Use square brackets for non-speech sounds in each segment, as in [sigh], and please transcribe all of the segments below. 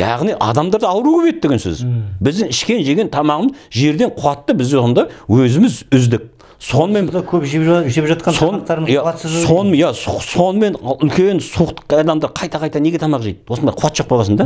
яғни адамдарда ауру көбейеді деген сөз. Біздің ішкен жеген тамағымыз жерден қуатты біз онда өзіміз үздік. Сонымен көп жеп жа- жеп жатқан сон, тамақтарымыз иә, сон, иә, со- сонымен үлкен суықтық адамдар қайта қайта неге тамақ жейді? Осындай қуат жоқ болғасын да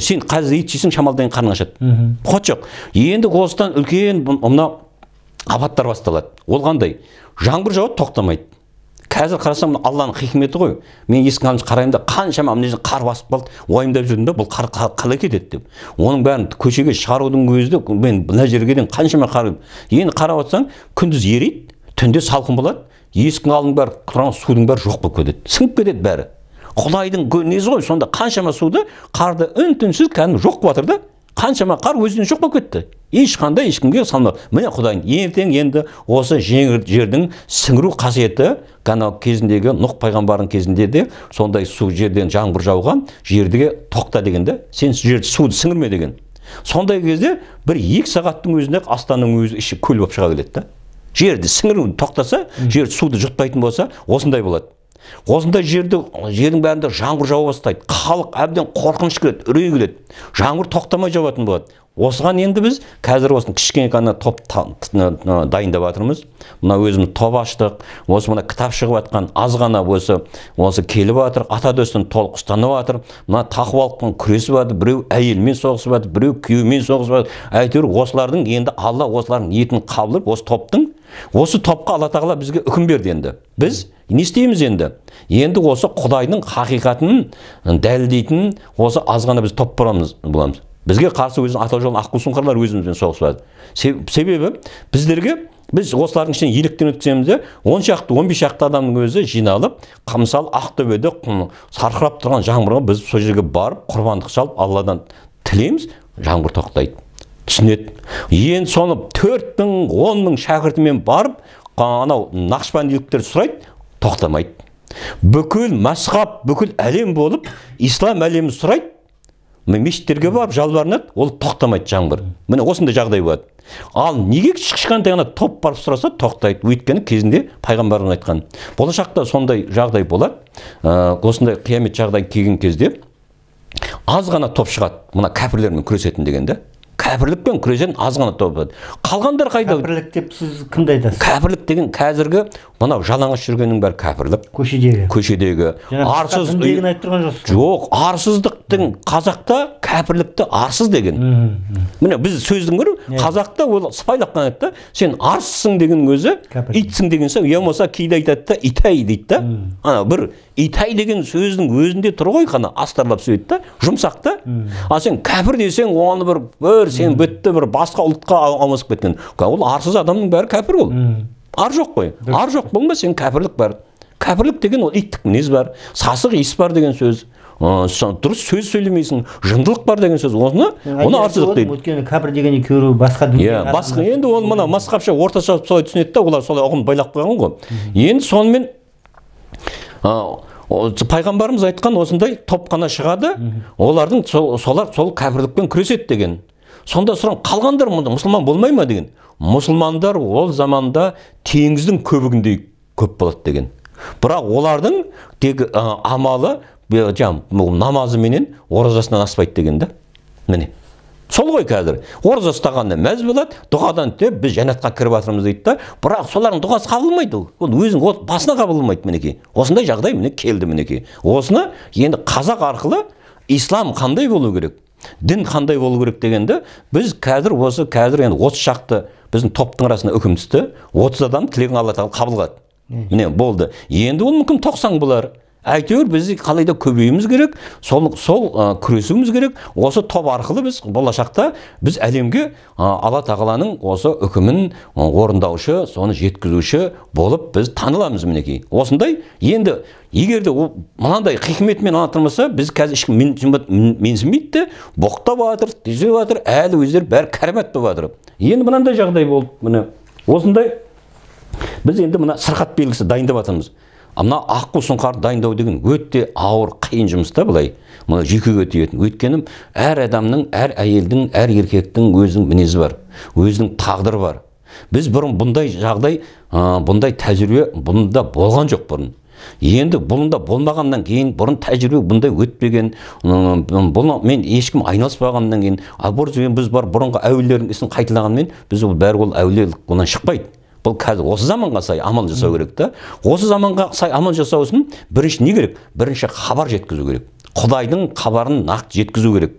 сен қазір ет жейсің шамалдан қарның ашады. Қуат жоқ. Енді осыдан үлкен мына апаттар басталады. Ол қандай? Жаңбыр жауады тоқтамайды. Қазір қарасам мына алланың хикметі ғой. Мен есіктің алдына қараймын да қаншама мына қар басып қалды уайымдап жүрдім да бұл қар қа- қалай кетеді деп. Оның бәрін көшеге шығарудың өзі де мен мына жерге дейін қаншама қар енді қарап отырсаң күндіз ериді түнде салқын болады есіктің алдының бәрі тұрған судың бәрі жоқ болып кетеді сіңіп кетеді бәрі. Құдайдың несі ғой сонда қаншама суды қарды үн түнсіз кәдімгі жоқ болып жатыр да. Қаншама қар өзінен жоқ болып кетті. Ешқандай ешкімге салмау міне құдайың ертең енді осы жер- жердің сіңіру қасиеті ғана кезіндегі нұх пайғамбардың кезінде де сондай су жерден жаңбыр жауған жерге тоқта деген да сен жерді суды сіңірме деген. Сондай кезде бір екі сағаттың өзінде ақ астанның өзі іші көл болып шыға келеді да. Жерді сіңіру тоқтаса жер суды жұтпайтын болса осындай болады. Осындай жерді жердің бәрінде жаңбыр жауа бастайды. Халық әбден қорқыныш келеді үрей келеді. Жаңбыр тоқтамай жауатын болады. Осыған енді біз қазір осыны кішкене ғана топ дайындап жатырмыз. Мына өзіміз топ аштық. Осы мына кітап шығып жатқан аз ғана осы осы келіп жатыр ата дөстен толық ұстанып жатыр. Мына тақуалықпен күресіп жатыр біреу әйелмен соғысып жатыр біреу күйеуімен соғысып жатыр. Әйтеуір осылардың енді алла осылардың ниетін қабыл етіп осы топтың осы топқа алла тағала бізге үкім берді енді. Біз не істейміз енді? Енді осы құдайдың хақиқатын дәлелдейтін осы аз ғана біз топ боламыз. Бізге қарсы өзінің ата жолын аққу сұңқарлар өзімізбен Се- себебі біздерге біз осылардың ішінен електен өткіземіз де он шақты он бес шақты адамның өзі жиналып мысалы ақтөбеде сарқырап тұрған жаңбырға біз сол жерге барып құрбандық шалып алладан тілейміз жаңбыр тоқтайды. Түсінеді. Енді соны төрт мың он мың шәкіртімен барып анау нақшбандиліктер сұрайды тоқтамайды. Бүкіл масхаб бүкіл әлем болып ислам әлемі сұрайды мешіттерге барып жалбарынады ол тоқтамайды жаңбыр. Міне осындай жағдай болады. Ал неге кішкентай ғана топ барып сұраса тоқтайды? Өйткені кезінде пайғамбарымыз айтқан. Болашақта сондай жағдай болады. Ә, осындай қиямет жағдай келген кезде аз ғана топ шығады. Мына кәпірлермен күресетін деген да. Кәпірлікпен күресетін аз ғана топ болады қалғандар қайда? Кәпірлік деп сіз кімді айтасыз? Кәпірлік деген қазіргі мынау жалаңаш жүргеннің бәрі кәпірлік. Көшедегі. Көшедегі. Арсыз айтып тұрған жоқсыз. Жоқ арсыздықтың қазақта кәпірлікті арсыз деген. Міне біз сөздің бірі қазақта ол сыпайылап қана айтады да сен арсызсың деген өзі итсің деген сөз. Я болмаса кейде айтады да итай дейді да. Ана бір итай деген сөздің өзінде тұр ғой қана астарлап сөйлейді да жұмсақ та. Ал сен кәпір десең оны бір бір сен бітті бір басқа ұлтқа ауысып кеткен ол арсыз адамның бәрі кәпір ол. Ар жоқ қой. Ар жоқ болма сен кәпірлік бар. Кәпірлік деген ол иттік мінез бар. Сасық иіс бар деген сөз. Дұрыс сөз сөйлемейсің жындылық бар деген сөз оны оны арсыздық дейді өйткені кәпір деген екеуі басқа діннен иә басқа енді ол мына масқапша орташа солай түсінеді да олар солай ұғым байлап қойған ғой. Енді сонымен пайғамбарымыз айтқан осындай топ қана шығады олардың сол- солар сол кәпірлікпен күреседі деген. Сонда сұрам қалғандар мұнда мұсылман болмай ма деген? Мұсылмандар ол заманда теңіздің көбігіндей көп болады деген. Бірақ олардың тек ы, амалы жаңағы намазы менен оразасынан аспайды деген да? Міне. Сол ғой қазір. Ораза ұстағанда мәз болады дұғадан деп біз жәннатқа кіріп жатырмыз дейді да? Бірақ солардың дұғасы қабылдамайды ол. Ол өзінің от басына қабылдамайды мінекей. Осындай жағдай міне келді мінекей. Осыны енді қазақ арқылы ислам қандай болу керек? Дін қандай болу керек дегенді біз қазір осы қазір енді отыз шақты біздің топтың арасына үкім түсті отыз адам тілегін алла тағала қабыл қылады міне болды. Енді ол мүмкін тоқсан болар. Әйтеуір біз қалай да көбеюіміз керек сол, сол күресуіміз керек. Осы топ арқылы біз болашақта біз әлемге алла тағаланың осы үкімін орындаушы соны жеткізуші болып біз таныламыз мінекей. Осындай енді егер де мынандай хикметмен анықталмаса біз қазір ешкім мен- мен- менсінбейді де боқтап жатыр түзеп жатыр әлі өздері бәрі кәрімат болып жатыр енді мынандай жағдай болды міне. Осындай біз енді мына сырқат белгісі дайындап жатырмыз а мына аққу сұңқар дайындау деген өте ауыр қиын жұмыс та былай. Мына жүйкеге тиетін. Өйткені әр адамның әр әйелдің әр еркектің өзінің мінезі бар өзінің тағдыры бар. Біз бұрын бұндай жағдай бұндай тәжірибе бұрында болған жоқ бұрын. Енді бұнда болмағаннан кейін бұрын тәжірибе бұндай өтпеген мен ешкім айналыспағаннан кейін а бір жерден біз бар бұрынғы әулиелердің ісін қайталағанмен біз ол бәрі ол әулиелік онан шықпайды. Бұл қазір осы заманға сай амал жасау керек та. Осы заманға сай амал жасау үшін бірінші не керек? Бірінші хабар жеткізу керек. Құдайдың хабарын нақты жеткізу керек.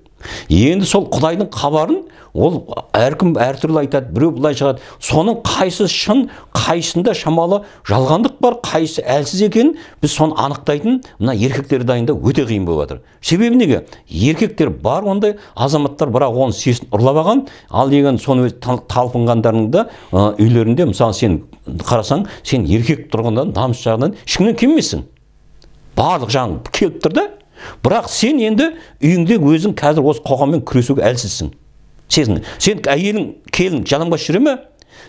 Енді сол құдайдың хабарын ол әркім әртүрлі айтады біреу былай шығады. Соның қайсысы шын қайсысында шамалы жалғандық бар қайсысы әлсіз екенін біз соны анықтайтын мына еркектерді дайындау өте қиын болып жатыр. Себебі неге? Еркектер бар ондай азаматтар бірақ оны сесін ұрлап алған ал деген соны өз тал- талпынғандарының да үйлерінде мысалы сен қарасаң сен еркек тұрғанда намыс жағынан ешкімнен кем емессің барлық жағың келіп тұр да бірақ сен енді үйіңде өзің қазір осы қоғаммен күресуге әлсізсің. Сезін. Сен әйелің келін жалаңбас жүре ме?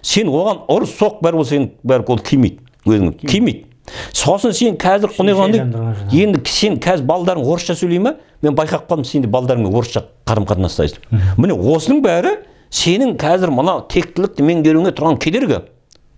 Сен оған ұрыс соқ бәрі ол сен бәрі ол кимейді өзің. Кимейді. Сосын сен қазір жаңағы. енді сен қазір балдарың орысша сөйлей ма мен байқап қалдым сен де балдарыңмен орысша қарым қатынастайсың міне осының бәрі сенің қазір мынау тектілікті меңгеруіңе тұрған кедергі.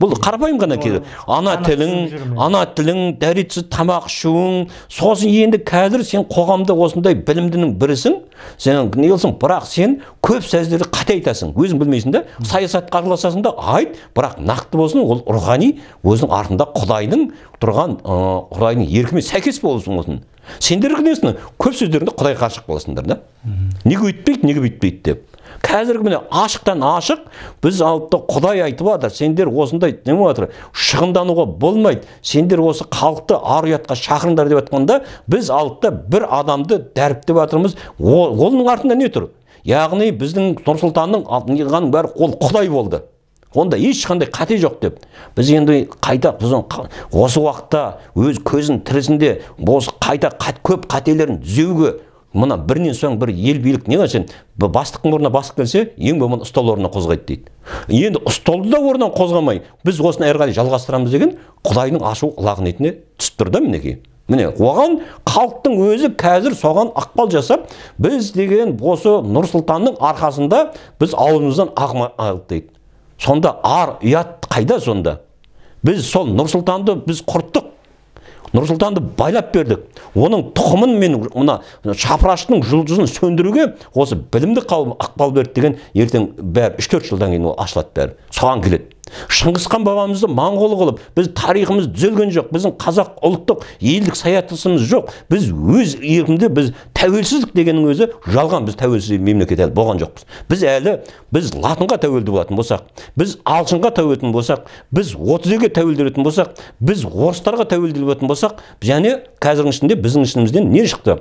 Бұл қарапайым ғана кедергі ана тілің ана тілің дәретсіз тамақ ішуің сосын енді қазір сен қоғамда осындай білімдінің бірісің сен неғылсың бірақ сен көп сөздерді қате айтасың. Өзің білмейсің да саясатқа араласасың да айт бірақ нақты болсын ол рухани өзінің артында құдайдың тұрған құдайдың еркімен сәйкес болсын сендер несін көп сөздеріңде құдай қарсы боласыңдар да. Неге өйтпейді неге бүйтпейді деп. Қазіргі міне ашықтан ашық біз алып та құдай айтып жатыр сендер осындай не болып жатыр шығындануға болмайды сендер осы халықты ар ұятқа шақырыңдар деп жатқанда біз алып та бір адамды дәріптеп жатырмыз. Оның артында не тұр? Яғни біздің нұрсұлтанның неғаның бәрі ол құдай болды. Онда ешқандай қате жоқ деп. Біз енді қайта біз осы уақытта өз көзін тірісінде осы қайта көп қателерін түзеуге мына бірінен соң бір ел билік не сен бастықтың орнына бастық келсе ең болмағанда ұстал орнына қозғайды дейді. Енді ұсталды да орнынан қозғамай біз осыны әрі қарай жалғастырамыз деген құдайдың ашу лағнетіне түсіп тұр да мінекей. Міне оған халықтың өзі қазір соған ықпал жасап біз деген осы нұр сұлтанның арқасында біз аузымыздан ағма ағып дейді. Сонда ар ұят қайда сонда? Біз сол нұр сұлтанды біз құрттық. Нұр сұлтанды байлап бердік. Оның тұқымын мен мына шапыраштың жұлдызын сөндіруге осы білімді қауым ықпал берді деген ертең бәрі үш төрт жылдан кейін ол ашылады бәрі. Соған келеді. Шыңғысхан бабамызды моңғол қылып біз тарихымыз түзелген жоқ біздің қазақ ұлттық елдік саясатымыз жоқ біз өз еркінде біз тәуелсіздік дегеннің өзі жалған біз тәуелсіз мемлекет әлі болған жоқпыз. Біз әлі біз латынға тәуелді болатын болсақ біз ағылшынға тәуелді болсақ біз отыз тәуелді болатын болсақ біз орыстарға тәуелді болатын болсақ және қазірдің ішінде біздің ішімізден не шықты?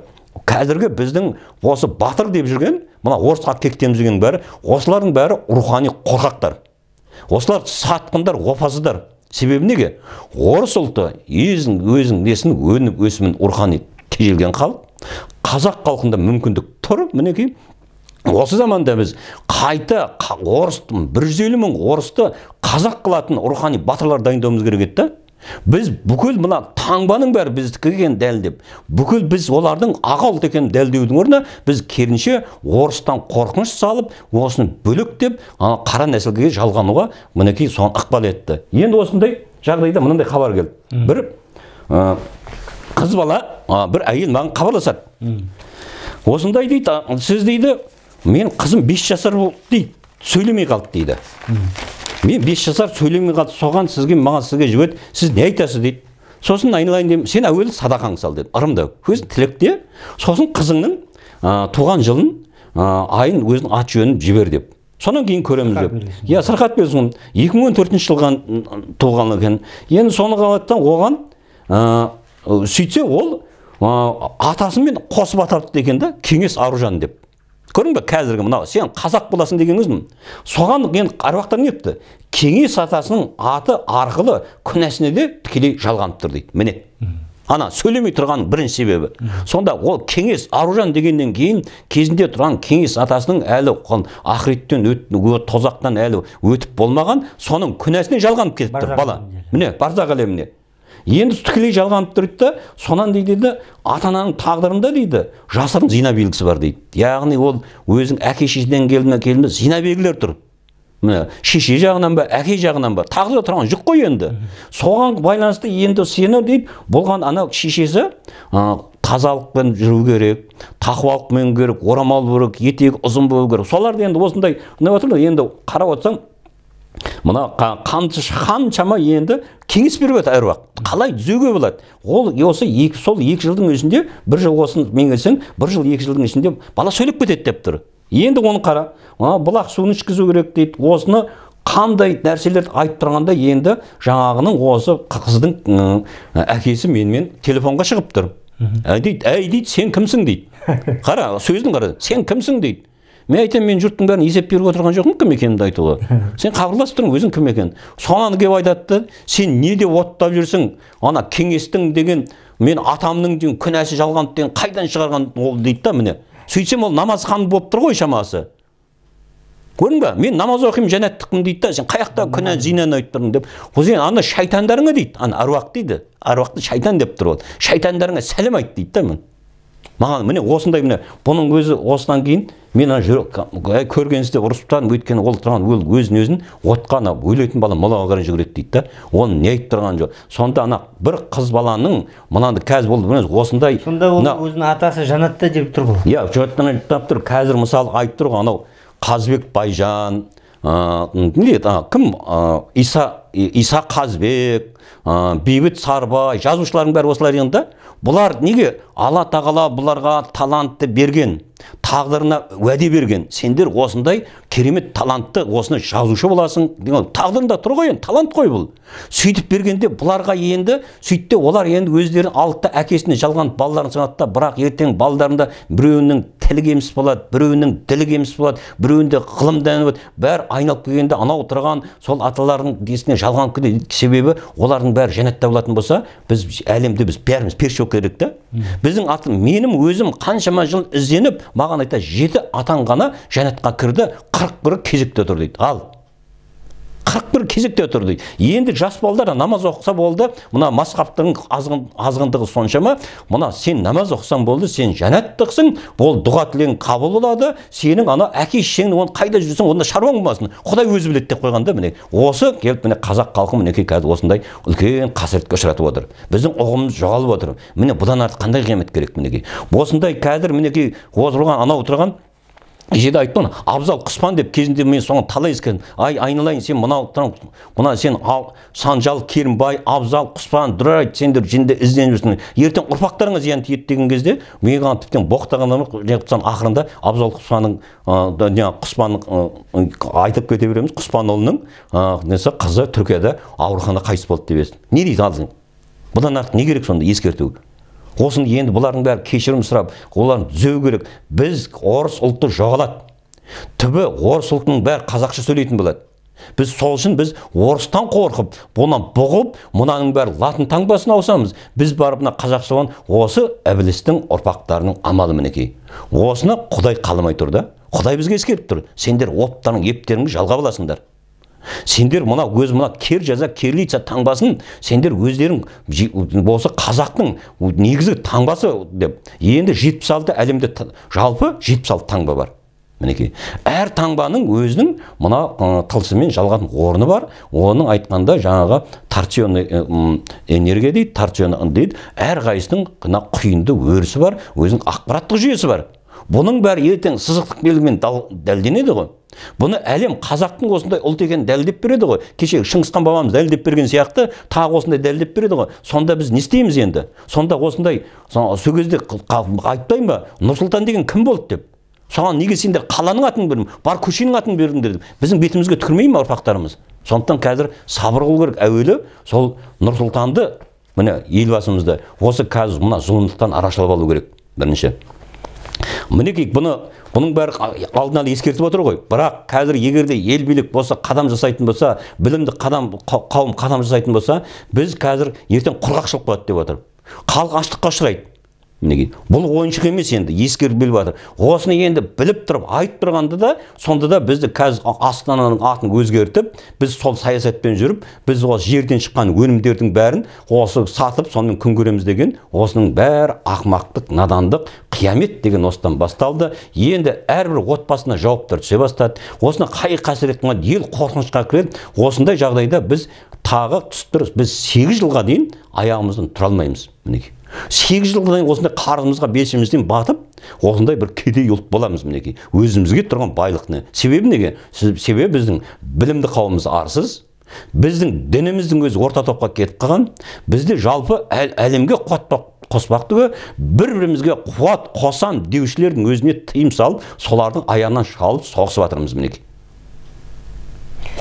Қазіргі біздің осы батыр деп жүрген мына орысқа кектеміз бәрі осылардың бәрі рухани қорқақтар осылар сатқындар опасыздар. Себебі неге? Орыс ұлты өзің өзің несін өніп өсімін рухани тежелген халық қазақ халқында мүмкіндік тұр. Мінекей осы заманда біз қайта қа- орыс бір жүз елу мың орысты қазақ қылатын рухани батырлар дайындауымыз керек еді да. Біз бүкіл мына таңбаның бәрі біздікі екенін дәлелдеп бүкіл біз олардың аға ұлт екенін дәлелдеудің орнына біз керінше орыстан қорқыныш салып осыны бөлектеп ана қара нәсілге жалғануға мінекей соған ықпал етті. Енді осындай жағдайда мынандай хабар келді. Бір қыз бала бір әйел маған хабарласады. Осындай дейді «А, сіз дейді мен қызым 5 жасар болды дейді сөйлемей қалды дейді. Мен 5 жасар сөйлемей қалды соған сізге маған сізге жігіт сіз не айтасыз дейді. Сосын айналайын деймін сен әуелі садақаңды сал деді. Ырымдау өзің тілекте. Сосын қызыңның ә, туған жылын ә, айын өзінің ат жөнін жібер деп. Сонан кейін көреміз деп. Иә сырқат берсін екі мың он төртінші туған екен. Енді соны қалады оған ә, сөйтсе ол ә, атасымен қосып атапты екен да кеңес аружан деп. Көрдің ба қазіргі мынау сен қазақ боласың деген өзің соған енді аруақтар не етті? Кеңес атасының аты арқылы күнәсіне де тікелей жалғанып тұр дейді. Міне. Ана сөйлемей тұрған бірінші себебі. Сонда ол кеңес аружан дегеннен кейін кезінде тұрған кеңес атасының әлі ақыреттен тозақтан әлі өтіп болмаған соның күнәсіне жалғанып кетіп тұр бала. міне барзақ әлеміне. Енді тікелей жалғанып тұрды да сонан дейді де ата ананың тағдырында дейді жасырын зина белгісі бар дейді. Яғни ол өзің әке шешеден келді ме келді ме зина белгілері тұр. Міне шеше жағынан ба әке жағынан ба? Тағдырда тұрған жүк қой енді. Соған байланысты енді сені дейді болған ана шешесі ә, тазалықпен жүру керек тақуалықпен керек орамал болу керек етегі ұзын болу керек. Соларды енді осындай ғой енді қарап отырсаң мына қа- қанш- қаншама енді кеңес беріп жатыр әруақ. Қалай түзеуге болады? Ол осы екі сол екі жылдың ішінде бір жыл осын мен келсең бір жыл екі жылдың ішінде бала сөйлеп кетеді деп тұр. Енді оны қара. Бұлақ суын ішкізу керек дейді. Осыны қандай нәрселерді айтып тұрғанда енді жаңағының осы қыздың әкесі менімен телефонға шығып тұр. Әй дейді әй дейді сен кімсің дейді? [laughs] Қара сөзін қара. Сен кімсің дейді? Мен айтамын мен жұрттың бәріне есеп беріп отырған жоқпын кім екенімді айтуға. [laughs] Сен хабарласып тұрсың өзің кім екенін. Соған келіп айтады да сен не деп оттап жүрсің? Ана кеңестің деген мен атамның деген күнәсі жалған деген қайдан шығарған ол дейді да міне. Сөйтсем ол намазхан болып тұр ғой шамасы. Көрдің ба? Мен намаз оқимын жәннаттықпын дейді да сен қай жақта күнә зинаны айтып тұрмын деп. Ол сен ана шайтандарыңа дейді. Ана әруақ дейді. Әруақты шайтан деп тұр ол. Шайтандарыңа сәлем айт дейді да маған міне осындай міне бұның өзі осыдан кейін мен ана жүрек көргенсізде ұрысып тастадым өйткені ол тұрған ол өзін өзін отқа ана өлетін бала молаға қарай жүгіреді дейді да. Оны не айтып тұрған жоқ. Сонда ана бір қыз баланың мынаны қазір міне осындай сонда ол өзінің атасы жанатта деп тұр ғой иә жұрттан айтып тұр. Қазір мысалы айтып тұр ғой анау қазбек байжан не кім иса иса қазбек ә, бейбіт сарбай жазушылардың бәрі осылар енді. Бұлар неге? Алла тағала бұларға талантты берген тағдырына уәде берген. Сендер осындай керемет талантты осыны жазушы боласың. Тағдырында тұр ғой енді талант қой бұл. Сөйтіп бергенде бұларға енді сөйтті олар енді өздері алды да әкесіне жалған балаларын санады да бірақ ертең балдарында біреуінің тілі кеміс болады біреуінің ділі кеміс болады біреуінде ғылым дәні бәрі айналып келгенде анау тұрған сол аталардың есіне жалған себебі олардың бәрі жәннатта болатын болса біз әлемде біз бәріміз періште болып керек та. Біздің атым менің өзім қаншама жыл ізденіп маған айтады жеті атаң ғана жәннатқа кірді қырық бірі кезекте тұр дейді. Ал қырық бір кезекте тұр дейді енді жас балалар намаз оқыса болды мына масхабтың азғын, азғындығы соншама мына сен намаз оқысаң болды сен жәннаттықсың ол дұға тілегің қабыл болады сенің ана әке шешең оны қайда жүрсең онда шаруаң болмасын. Құдай өзі біледі деп қойған да міне. Осы келіп міне қазақ халқы мінекей қазір осындай үлкен қасіретке ұшыратып отыр. Біздің ұғымымыз жоғалып отыр. Міне бұдан артық қандай қиямет керек мінекей? Осындай қазір мінекей отырған анау отырған айттым ғой абзал құспан деп кезінде мен соған талай ескердім ай айналайын сен мынау мына сен ал санжал керімбай абзал құспан дұрайт сендер жінде ізденіп жүрсіңдер ертең ұрпақтарыңа зиян тиеді деген кезде мен оған тіптен боқтаған неғып ақырында абзал құспанның жаңағы құспанның айтып кете береміз құспанұлының несі қызы түркияда ауруханада қайтыс болды деп естідім. Не дейді алдың бұдан артық не керек сонда ескерту осыны енді бұлардың бәрі кешірім сұрап оларды түзеу керек. Біз орыс ұлты жоғалады түбі орыс ұлтының бәрі қазақша сөйлейтін болады. Біз сол үшін біз орыстан қорқып бұнан бұғып мынаның бәрі латын таңбасына ауысамыз. Біз барып мына қазақша осы ібілістің ұрпақтарының амалы мінекей. Осыны құдай қаламай тұр да құдай бізге ескертіп тұр. Сендер оптарың ептеріңді жалғап аласыңдар. Сендер мына өз мына кер жаза кириллица таңбасын сендер өздерің осы қазақтың негізгі таңбасы деп. Енді 76 әлемде жалпы 76 таңба бар. Мінекей. Әр таңбаның өзінің мына тылсыммен жалғатын орны бар. Оның айтқанда жаңағы торсионный ы, м, энергия дейді торсионный дейді. Әрқайсысының мына құйынды өрісі бар өзінің ақпараттық жүйесі бар. Бұның бәрі ертең сызықтық белгімен дәлелденеді ғой. Бұны әлем қазақтың осындай ұлт екенін дәлелдеп береді ғой. Кеше шыңғысхан бабамыз дәлелдеп берген сияқты тағы осындай дәлелдеп береді ғой. Сонда біз не істейміз енді? Сонда осындай со- сол кезде айтпайын ба? Нұрсұлтан деген кім болды деп? Соған неге сендер қаланың атын бердің бар көшенің атын бердіңдер деп? Біздің бетімізге түкірмей ма ұрпақтарымыз? Сондықтан қазір сабыр қылу керек әуелі сол нұрсұлтанды міне елбасымызды осы қазір мына зұлымдықтан арашалап алу керек. Бірінші. Мінекей бұны бұның бәрі алдын ала ескертіп отыр ғой. Бірақ қазір егер де ел билік болса қадам жасайтын болса білімді қадам қа- қауым қадам жасайтын болса біз қазір ертең құрғақшылық болады деп отыр. Халық аштыққа ұшырайды. Мінекей. Бұл ойыншық емес енді ескеріп біліп жатыр. Осыны енді біліп тұрып айтып тұрғанда да сонда да бізді қазір астананың атын өзгертіп біз сол саясатпен жүріп біз осы жерден шыққан өнімдердің бәрін осы сатып сонымен күн көреміз деген осының бәрі ақымақтық надандық қиямет деген осыдан басталды. Енді әрбір отбасына жауаптар түсе бастады. Осыны қай қасірет ел қорқынышқа кіреді осындай жағдайда біз тағы түсіп біз сегіз жылға дейін аяғымыздан тұра алмаймыз. Мінекей. Сегіз жылға дейін осындай қарызымызға белшемізден батып осындай бір кедей ұлт боламыз мінекей. Өзімізге тұрған байлық не? Себебі неге? Себебі біздің білімді қауымымыз арсыз біздің дініміздің өзі орта топқа кетіп қалған бізде жалпы әл, әлемге қуат қоспақ түгілі бір бірімізге қуат қосам деушілердің өзіне тыйым салып солардың аяғынан шалып соғысып жатырмыз мінекей.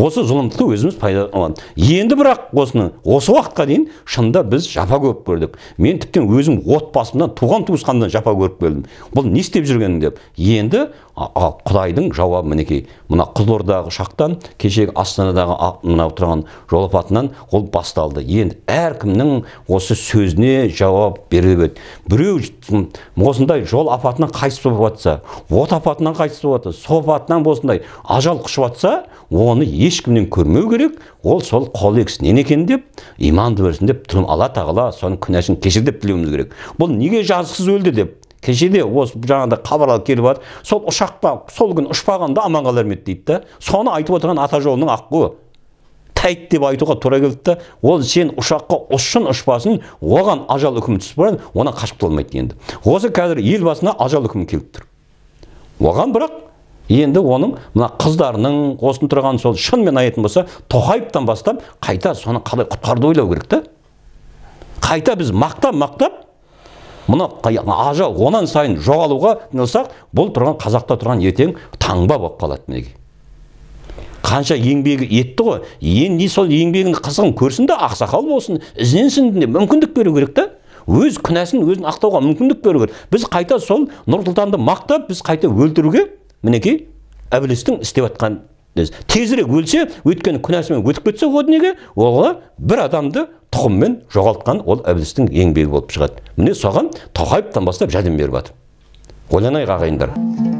Осы зұлымдықты өзіміз пайдаланып енді бірақ осыны осы уақытқа дейін шынында біз жапа көріп көрдік. Мен тіптен өзім отбасымнан туған туысқанымнан жапа көріп келдім. Бұл не істеп жүргенің деп. Енді құдайдың жауабы мінекей мына қызылордадағы ұшақтан кешегі астанадағы мынау тұрған жол апатынан ол басталды. Енді әркімнің осы сөзіне жауап бере береді біреу осындай жол апатынан қайтыс болып жатса от апатынан қайтыс болып жатса су апатынан осындай ажал құшып жатса оны ешкімнен көрмеу керек. Ол сол қол екісінен екен деп иманды берсін деп алла тағала соның күнәсін кешір деп тілеуіміз керек. Бұл неге жазықсыз өлді деп кешеде осы жаңағыдай хабарлар келіп жатыр сол ұшақта сол күні ұшпағанда аман қалар ма еді дейді да соны айтып отырған ата жолының аққуы тәйт деп айтуға тура келді да ол сен ұшаққа ұшсын ұшпасын оған ажал үкімі түсіп барады онан қашып құтыла алмайды енді осы қазір ел басына ажал үкімі келіп тұр. Оған бірақ енді оның мына қыздарының осында тұрған сол шынымен аятын болса тоқаевтан бастап қайта соны қалай құтқаруды ойлау керек та қайта біз мақтап мақтап мына ажал онан сайын жоғалуға болсақ бұл тұрған қазақта тұрған ертең таңба болып қалады мінекей. Қанша еңбегі етті ғой. Енді сол еңбегінің қызығын көрсін да ақсақал болсын ізденсін деп мүмкіндік беру керек та. Өз күнәсін өзін ақтауға мүмкіндік беру керек. Біз қайта сол нұр сұлтанды мақтап біз қайта өлтіруге мінекей әбілестің істеп жатқан тезірек өлсе өйткені күнәсімен өтіп кетсе о дүниеге ол бір адамды тұқыммен жоғалтқан ол ібілістің еңбегі болып шығады. Міне соған тоқаевтан бастап жәрдем беріп жатыр. Ойланайық ағайындар.